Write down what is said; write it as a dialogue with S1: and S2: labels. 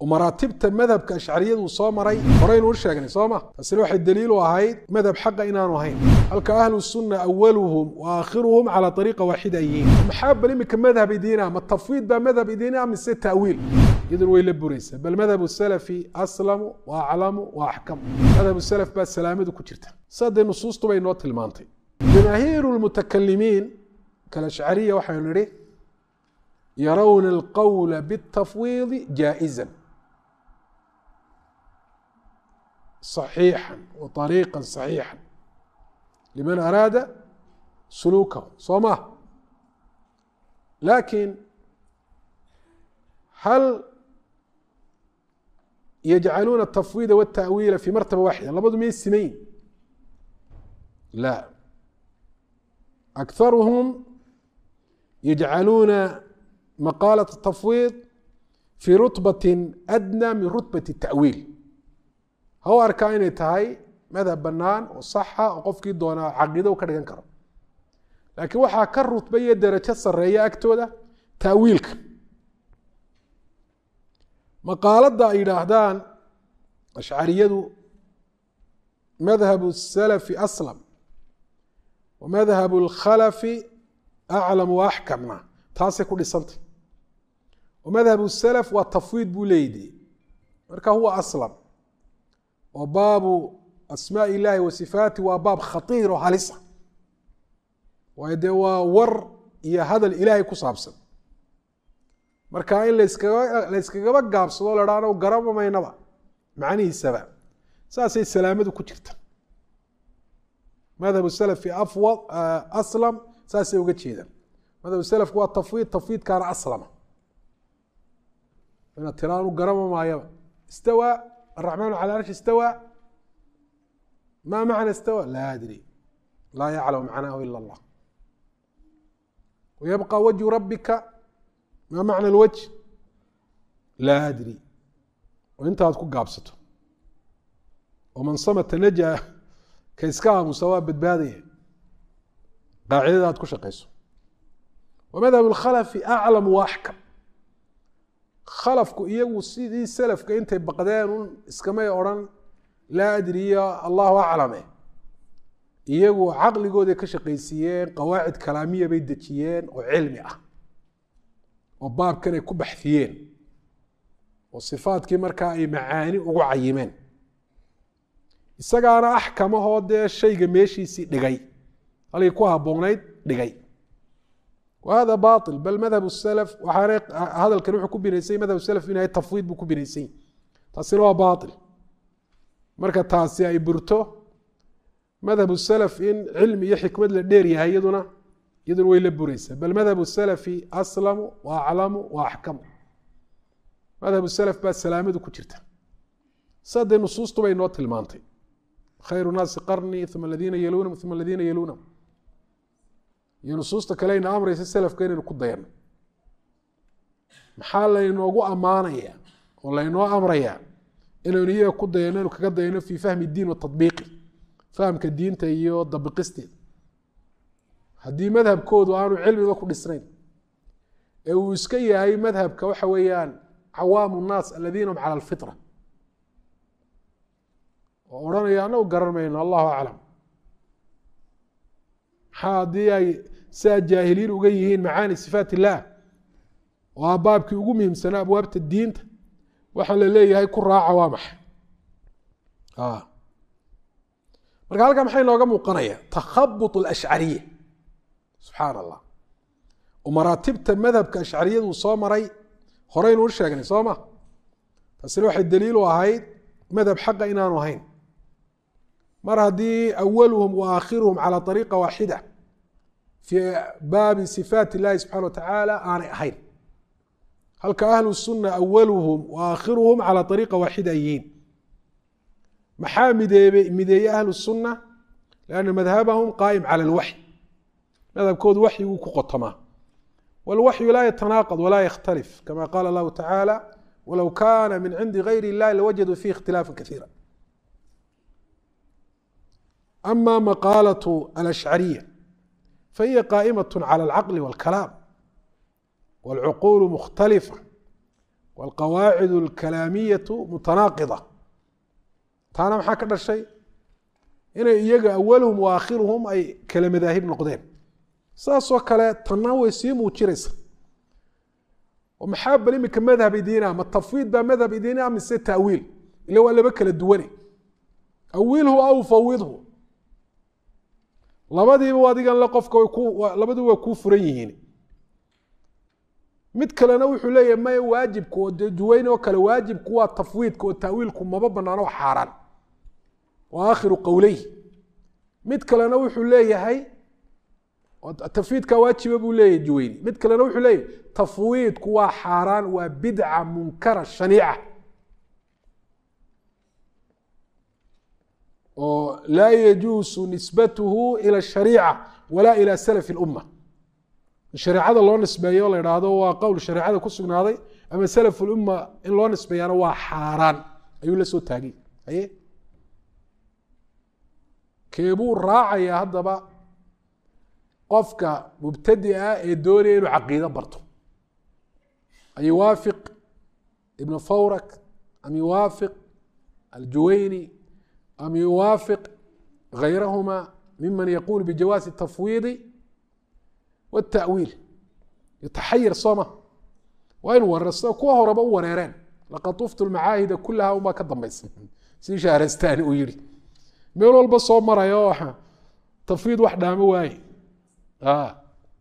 S1: oo maraatibta madhabka ashcariyadu soo maray horeynu u sheegnay soo ma? Taasina waxay daliil u ahayd madhab xaqa inaanu ahayn. Halka ahlu sunna awaluhum wa aakhiruhum calaa ariiqa waaxida yihiin. Maxaa bal imika madhab idiina ma tafwiid baa madhab idiina mise ta'wiil? Iyaduna way la buraysaa bal madhabu salafi aslamu wa aclamu wa axkamu. Madhabu salaf baa salaamadu ku jirta. Sadee nusuustuba inoo tilmaantay. Jamaahiiru lmutakalimiin kalashcariya waxaynu nidhi yarawna alqowla biاtafwiidi jaaئiza صaxiixa wa طariiqa صaxiixa liman araada suluukahu soo ma lakin hal yajcaluuna التafwiida wالتأwiila fi martaba waaxida labadu miyay simayn la أkharuhum yajcaluuna maqaalaة التafwiid fi rutbaة adnى min rutbaة التأwiil ha u arkaa inay tahay madhab banaan oo saxa oo qofkii doonaa caqiido ka dhigan karo laakiin waxaa ka rutba iyo derajo sareeya agtooda ta'wiilka maqaaladda ay yidhaahdaan ashcariyadu madhabu الsalafi aslam wa madhabu اlkhalafi aclam wa axkamna taasay ku dhisantay wa madhabu salaf waa tafwiid buu leeyidi marka huwa aslam oo baabu asmaaء illahi wa waa baab khatiir oo halisa waayo dee waa war iyo hadal ilaahay ku saabsan. Marka in layskagaba gaabsado la haano garaba maynaba macnihiisaba saasay salaamadu ku jirta. Madhab salafi afwad aslam saasay uga jeedaan. Madhab salafku waa tafwiid tafwiidkaana aslama. Inaad tiraanu garaba maayaba. Istawaa الرحمن على العرش استوى ما معنى استوى لا أدري لا يعلم معناه إلا الله ويبقى وجه ربك ما معنى الوجه لا أدري وانت هتكون قابسته ومن صمت نجا كيسكاها مساواة بدبادية قاعدة هتكون شقيسه ومذهب الخلف أعلم وأحكم khalafku iyagu sidii salafka intay baqdeen un iskamay odrhan laa adriya allahu aclame iyagu caqligooday ka shaqaysiiyeen qawaacid kalaamiya bay dejiyeen oo cilmi ah oo baabkan ay ku baxfiyeen oo sifaadkii markaa ay macaani ugu cayimeen. Isagaana axkamahoo dee shayga meeshiisii dhigay halkii ku habboonayd dhigay whada bail bal madhab waxaana hadalkan wuxuu ku binaysay madhab salaf inay tafwiid buu ku binaysay. Taasina waa bail marka taasi ay burto madhab salaf in cilmi iyo xikmad la dheer yahay iyaduna iyaduna way la bureysaa bal madhab salafi aslamu wa aclamu wa axkamu. Madhab salaf baa salaamadu ku jirta. Sadee nusuustu bay noo tilmaantay. Khayru naasi qarnii uma aladiina yaluunahum uma aladiina yaluunahum iyo nusuusta kale ayna amraysa salafka inaynu ku dayano maxaa laynoogu ammaanaya oo laynoo amrayaa inaynu iyaga ku dayano inu kaga dayano fii fahmi diin wa tabiiqi fahamka diinta iyo dabiqisteeda haddii madhabkoodu aanu cilmiba ku dhisnayn ee uu iska yahay madhabka waxa weeyaan cawaamu nnaas aladiina hum cala alfitra. Oo odhanaya anagu garan mayno allahu aclam haddii ay sidaa jaahiliin uga yihiin macaani sifaat illaah oo a baabkii ugu muhiimsanaa abwaabta diinta. Waxaa la leeyahay ku raaca waa maxay? Marka halkaa maxay nooga muuqanaya? Takhabut alashcariya subxaan allah oo maraatibta madhabka ashcariyadu soo maray. Horeynu u sheegnay soo ma? Taasina waxay daliil u ahayd madhab xaqa inaanu ahayn mar haddii awaluhum wa aakhiruhum calaa ariiqa waaxida fii baabi sifaat illahi subxana wa tacaala aanay ahayn. Halka ahlu sunna awaluhum wa aakhiruhum calaa ariiqa waaxida yihiin. Maxaa mideebe mideeye ahlu sunna? Lianna madhabahum qaa'im cala alwaxy. Madhabkoodu waxyiguu ku qotomaa walwaxyu laa yatanaaqad walaa yakhtalif kama qaala allahu tacaala walow kana min cindi gayri illahi lawajaduu fihi ikhtilaafa kaiira ama maqaalaة alashcariya fahiya qaئimaة calى اlcaqli wاlkalaam wاlcuquul mukhtalifa wاlqawaacid اlkalaamiyatu mutanaaqida taana maxaa ka dhashay inay iyaga awaluhum wa aakhiruhum ay kala madaahib noqdeen saasoo kale tanna way sii muujinaysa oo maxaa bal imika madhab idiina ma tafwiid baa madhab idiina mise taawiil ila waa laba kala duwane awilhu aw fawidhu labadiiba adigan qofka labadiba waa kuu furan yihiin. Mid kalena wuxuu leeyahay maya waajibka oo dee oo kale waajibku waa tafwiidka oo taawiilku maba banaano xaaraan. Wa aakhiru qowleyh mid kalena wuxuu leeyahay tafwiidka waajiba buu leeyahay juweyni mid kalena wuxuu leeyahay tafwiidku waa xaaraan waa bidca munkara shaniica oo laa yajuusu nisbatuhu ila shariica walaa ila salafi اlumma shareecada loo nisbeeyo la idhaahdo waa qowl shareecada ku sugnaaday ama salaf ulumma in loo nisbeeyaana waa xaaraan. Ayuu la soo taagay. Haye keebuu raacayaa haddaba qofka mubtadi ah ee doonaya inuu caqiido barto. An yuwaafiq ibn fawrak am yuwaafiq aljuwayni am yuwaafiq gayrahuma miman yaquul bijawaasi tafwiidi wاta'wiil yataxayir sooma waa inu wareer sida kuwa horeba u wareereen laqad tuftu lmacaahida kulaha unbaa ka dambaysa si shahrastani uu yihi meel walba soo marayo tafwiid wax dhaamo waaye